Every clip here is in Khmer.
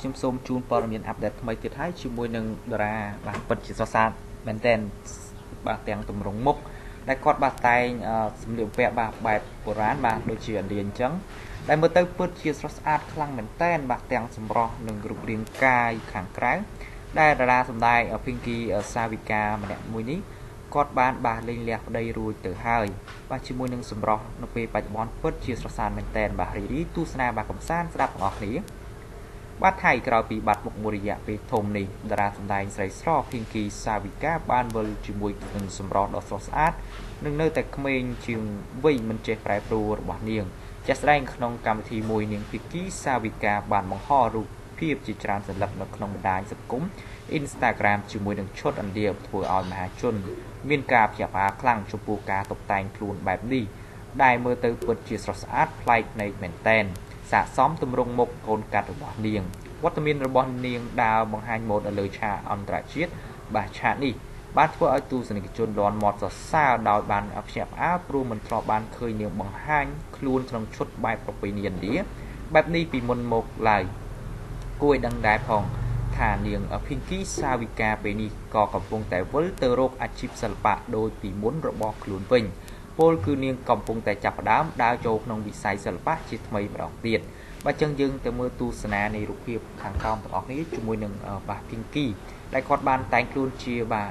ខ្ញុំសូមជូនព័ត៌មានអាប់ដេតថ្មីទៀតហើយជាមួយនឹងតារាបាទពិតជាសរសើរមែនទែនបាទទាំងទម្រង់មុខដែលគាត់បាទតែងសម្លៀកបំពាក់បាទបែបបុរាណបាទដូចជាឥណ្ឌាអញ្ចឹងដែលមើលទៅពិតជាស្រស់ស្អាតខ្លាំងមែនទែនបាទទាំងសម្រស់និងរូបរាងកាយខាងក្រៅដែលតារាសម្ដែង Pinky Savika ម្នាក់មួយនេះគាត់បានបាទលេងលះប្តីរួចទៅហើយបាទជាមួយនឹងសម្រស់នៅពេលបច្ចុប្បន្នពិតជាស្រស់ស្អាតមែនទែនបាទរីរីទស្សនាបាទកំសាន្តស្ដាប់ទាំងអស់គ្នា បាទថៃក្រោយពីបាត់មុខមួយរយៈពេលធំនេះតារាសម្ដែងស្រីស្រស់ Pinky Savika បានវិលជាមួយនឹងសម្រស់ដ៏ស្រស់ស្អាតនិងនៅតែក្មេងជាងវ័យមិនចេះប្រែប្រួលរបស់នាងជាក់ស្ដែងក្នុងកម្មវិធីមួយនាង Pinky Savika បានបង្ហោះរូបភាពជាច្រើនសន្លឹកនៅក្នុងបណ្ដាញសង្គម Instagram ជាមួយនឹងឈុតឥណ្ឌាធ្វើឲ្យមហាជន មានការភ្ញាក់ផ្អើលខ្លាំងចំពោះការតុបតែងខ្លួនបែបនេះដែលមើលទៅពិតជាស្រស់ស្អាតប្លែកភ្នែកមែនតែន ស័កសមទម្រង់មុខកូនកាត់របស់នាងវត្តមានរបស់នាងដើរបង្ហាញម៉ូដនៅលើឆាកអន្តរជាតិបាទឆាកនេះបានធ្វើឲ្យទស្សនិកជនលន់មាត់សរសើរដោយបានភ្ញាក់ផ្អើលព្រោះមិនធ្លាប់បានឃើញនាងបង្ហាញខ្លួនក្នុងឈុតបែបប្រពៃណីឥណ្ឌាបែបនេះពីមុនមកឡើយគួរឲ្យដឹងដែរផងថានាង Pinky Savika ពេលនេះក៏កំពុងតែវិលទៅរកអាជីពសិល្បៈដោយពីមុនរបស់ខ្លួនវិញ ពលគឺនាងកំពុងតែចាប់ផ្ដើមដើរចូលក្នុងវិស័យសិល្បៈជាថ្មីម្ដងទៀតបាទចឹងយើងទៅមើលទស្សនានៃរូបភាពខាងក្រោមទាំងអស់នេះជាមួយនឹងបាទ Pinky ដែលគាត់បានតែងខ្លួនជាបាទ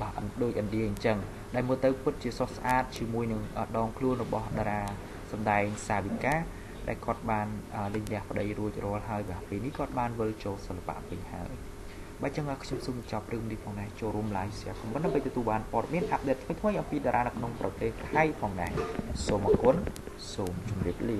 បាទដូចឥណ្ឌាអញ្ចឹងដែលមើលទៅពិតជាស្រស់ស្អាតជាមួយនឹងដងខ្លួនរបស់តារាសម្ដែងសាវិកាដែលគាត់បានលេងលះប្តីរួចរាល់ហើយបាទពេលនេះគាត់បានវិលចូលសិល្បៈវិញហើយ បើចឹងខ្ញុំសូមបញ្ចប់រឿងនេះផងដែរចូលរួម live share comment ដើម្បីទទួលបានព័ត៌មានអាប់ដេតថ្មីៗអំពីតារានៅក្នុងប្រទេសថៃផងដែរសូមអរគុណសូមជម្រាបលា